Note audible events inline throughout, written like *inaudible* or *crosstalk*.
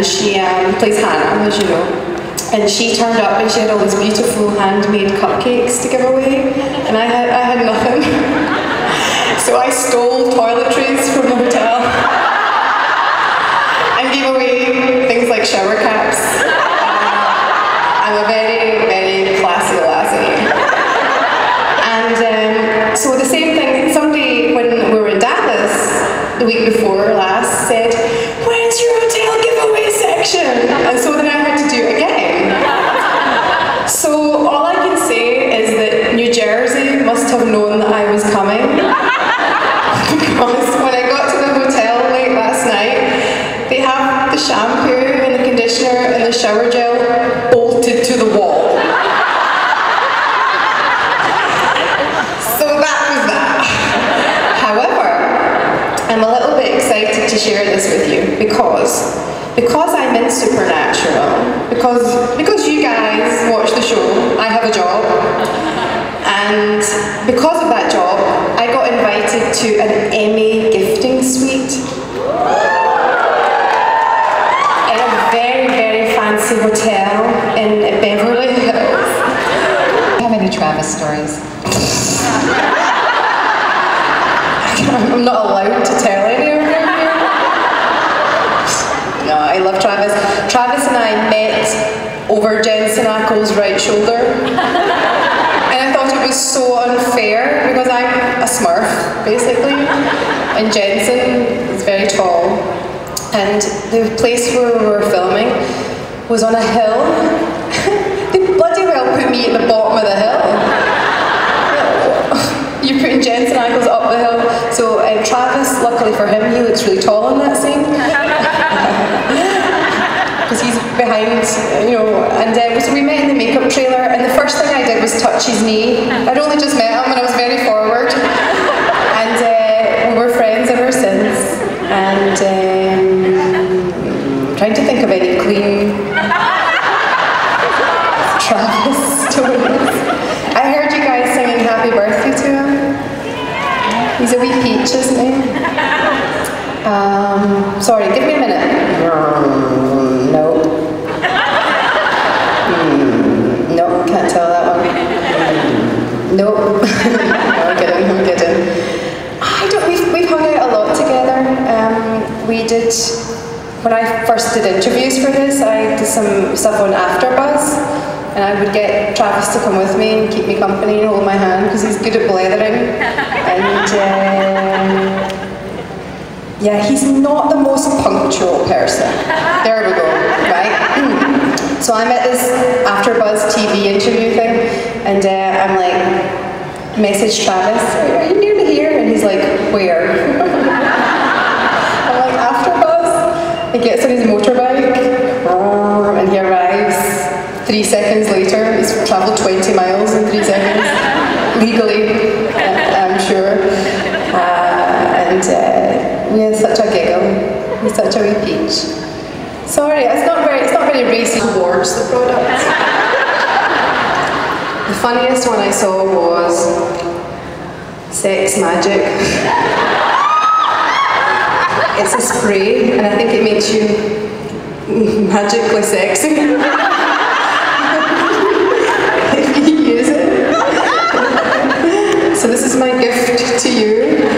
and she um, plays Hannah, as you know. And she turned up and she had all these beautiful handmade cupcakes to give away, and I had, I had nothing. *laughs* so I stole toiletries from the hotel *laughs* and gave away things like shower caps. Um, I'm a very, very classy lassie. And um, so the same thing, somebody, when we were in Dallas the week before last, said, shampoo and the conditioner and the shower gel bolted to the wall. so that was that. However, I'm a little bit excited to share this with you because because I'm in Supernatural, because because you guys watch the show, I have a job, and because of that job, I got invited to an Emmy gift I'm not allowed to tell anyone. no, I love Travis. Travis and I met over Jensen Ackles' right shoulder. And I thought it was so unfair because I'm a smurf, basically. And Jensen is very tall. And the place where we were filming was on a hill. *laughs* they bloody well put me at the bottom of the hill. Ukraine and ankles up the hill. So um, Travis, luckily for him, he looks really tall in that scene. *laughs* Because he's behind, you know. And uh, so we met in the makeup trailer, and the first thing I did was touch his knee. I'd only just met him, and I was Um, sorry, give me a minute. Mm, no. Mm, nope, can't tell that one. Mm, nope. *laughs* I'm I'm. I don't, we've, hung out a lot together. Um, we did, when I first did interviews for this, I did some stuff on AfterBuzz and I would get Travis to come with me and keep me company and hold my hand because he's good at blathering. and um, yeah, he's not the most punctual person. There we go, right? Hmm. so I'm at this AfterBuzz TV interview thing, and uh, I'm like, message Travis, are you nearly here? And he's like, where? I'm like, AfterBuzz? He gets on his motorbike, and he arrives. Three seconds later, he's travelled 20 miles in three seconds, legally. with such a web page. Sorry, it's not very, it's not very racy towards the product. *laughs* the funniest one I saw was sex magic. it's a spray, and I think it makes you *laughs* magically sexy. *laughs* So this is my gift to you.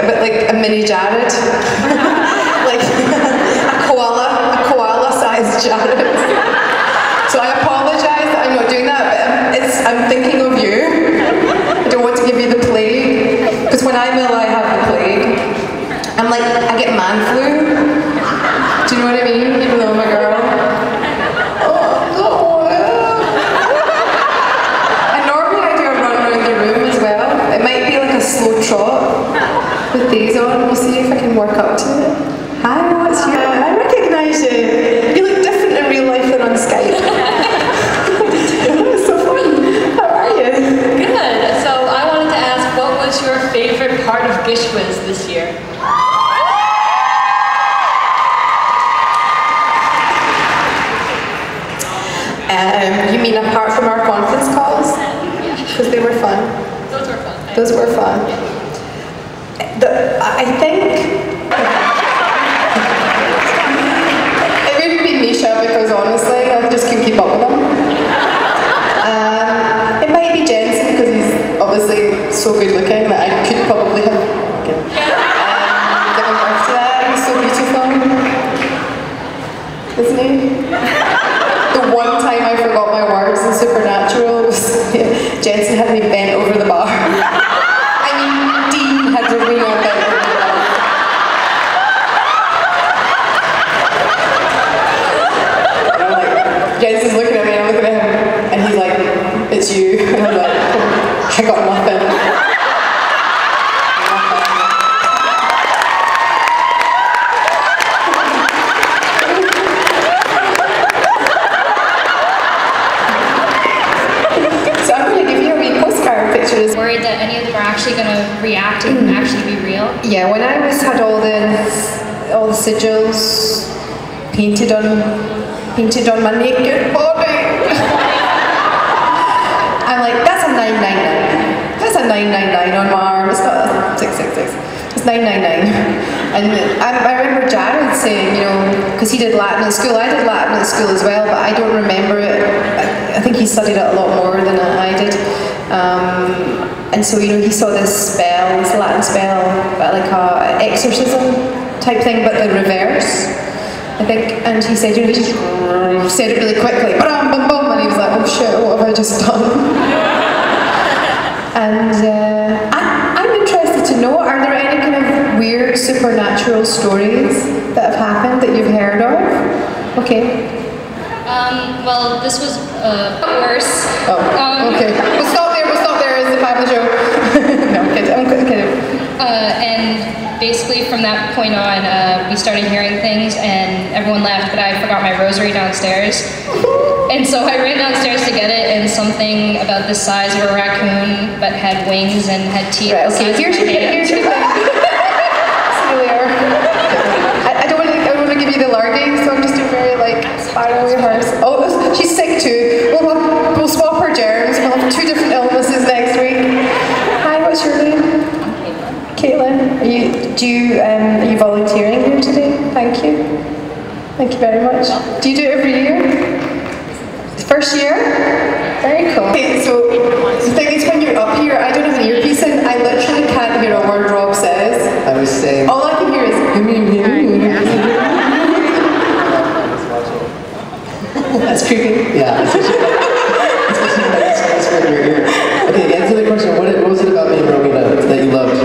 A like a mini Jared. *laughs* like a koala, a koala sized Jared. So I apologise that I'm not doing that, but it's, I'm thinking of you. I don't want to give you the plague, because when I'm ill, I have the plague. I'm like, I get man flu. Do you know what I mean? Even though I'm a girl. Oh, no. And normally I do a run around the room as well. It might be like a slow trot with these on. We'll see if I can work up to it. Hi, what's your... I recognise you. You look different in real life than on Skype. It's so fun. How are you? Good. So I wanted to ask, what was your favorite part of GISHWHES this year? Um, you mean apart from our conference calls? Because they were fun. Those were fun. Those were fun. The, I think it wouldn't be Misha because honestly, I just couldn't keep up with him. Um, it might be Jensen because he's obviously so good looking that I could probably have um, given birth to that. He's so beautiful, isn't he? *laughs* The one time I forgot my words in Supernatural was *laughs* Jensen had me bent over the bar. *laughs* I mean, Dean had lean on bent over the bar. Jensen's looking at me, I'm looking at him, and he's like, it's you. And I'm like, I got nothing. So I'm going to give you a wee postcard pictures. Worried that any of them are actually going to react and actually be real. Yeah, when I was had all the all the sigils painted on painted on my naked body, *laughs* I'm like, that's a nine nine nine. That's a nine nine nine on my arm. It's not a six six six. It's nine nine nine. *laughs* And I, I remember Jared saying, you know, because he did Latin at school. I did Latin at school as well, but I don't remember it. I, I think he studied it a lot more than I did. Um, and so, you know, he saw this spell, this Latin spell, but like a exorcism type thing, but the reverse, I think. And he said, you know, he just said it really quickly, bam, bam, bam, and he was like, oh shit, what have I just done? *laughs* and uh, I, I'm interested to know, are there any kind of weird supernatural stories that have happened that you've heard of? Okay. Um, well, this was uh, worse. Oh, Um, okay. We'll stop there, we'll stop there as the the show. *laughs* no, I'm kidding, I'm kidding. Uh, and basically, from that point on, uh, we started hearing things, and everyone left. But I forgot my rosary downstairs, *laughs* and so I ran downstairs to get it. And something about the size of a raccoon, but had wings and had teeth. Right, okay, here's your, hand. here's *laughs* your. I, I don't want to. I don't want to give you the larging, so I'm just doing very like spirally hers. Do you? Um, are you volunteering here today? Thank you. Thank you very much. Do you do it every year? First year? Very cool. Okay, so the thing is when you're up here, I don't have an earpiece in, I literally can't hear a word Rob says. I was saying. All I can hear is *laughs* That's creepy. Yeah. *laughs* Especially, especially when it's whispered in your ear. Okay, answer the question. What, what was it about me and Rowena that you loved?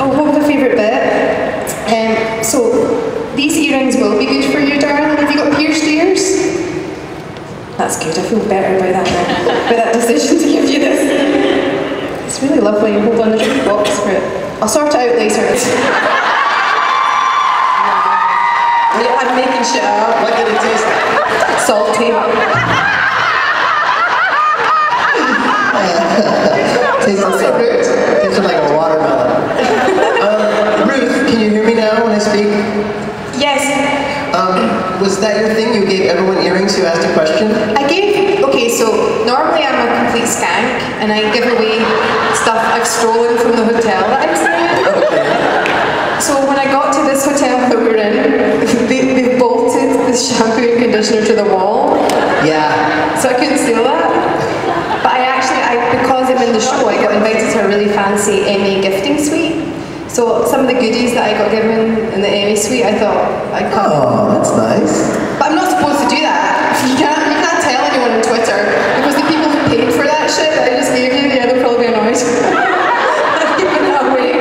Oh, what was my favourite bit? Um, so, these earrings will be good for you, darling. Have you got pierced ears? That's good. I feel better about that now. about that decision to give you this. It's really lovely. Hold on, there's a box for it. I'll sort it out later. I'm making shit up. What did it taste like? Salty. *laughs* So like, rude. tasted like a watermelon. Uh, Ruth, can you hear me now when I speak? Yes, Um, was that your thing? You gave everyone earrings who asked a question? I gave. Okay, so normally I'm a complete skank and I give away stuff I've stolen from the hotel that I'm staying at. So when I got to this hotel that we're in, shampoo and conditioner to the wall, Yeah. so I couldn't steal that. But I actually, I, because I'm in the show, I got invited to a really fancy Emmy gifting suite. So some of the goodies that I got given in the Emmy suite, I thought I'd come. Oh, that's nice. But I'm not supposed to do that. You can't, you can't tell anyone on Twitter because the people who paid for that shit that I just gave you, yeah, they'll probably be annoyed. I've given that away.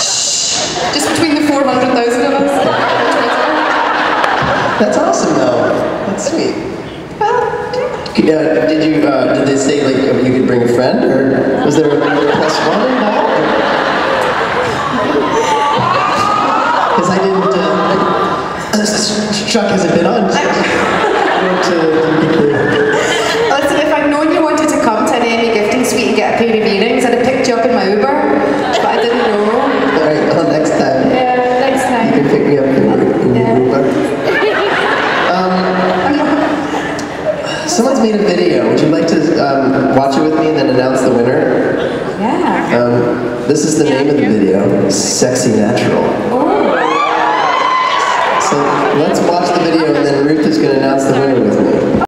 Shh. Just between the 400,000 of us. on Twitter. That's awesome, though. That's sweet. Well, Uh, did you? Uh, did they say like you could bring a friend, or was there a plus one involved? Because I didn't. Uh, truck hasn't been on. I wanted to, to be clear. listen, if I'd known you wanted to come to an Emmy gifting suite and get a pair of earrings, I'd have picked you up in my Uber. But I didn't know. All right. Well, next time Yeah, next you time. can pick me up in your, in your Uber. Someone's made a video. Would you like to um, watch it with me and then announce the winner? Yeah. Um, this is the name of the video, Sexy Natural. So let's watch the video and then Ruth is going to announce the winner with me.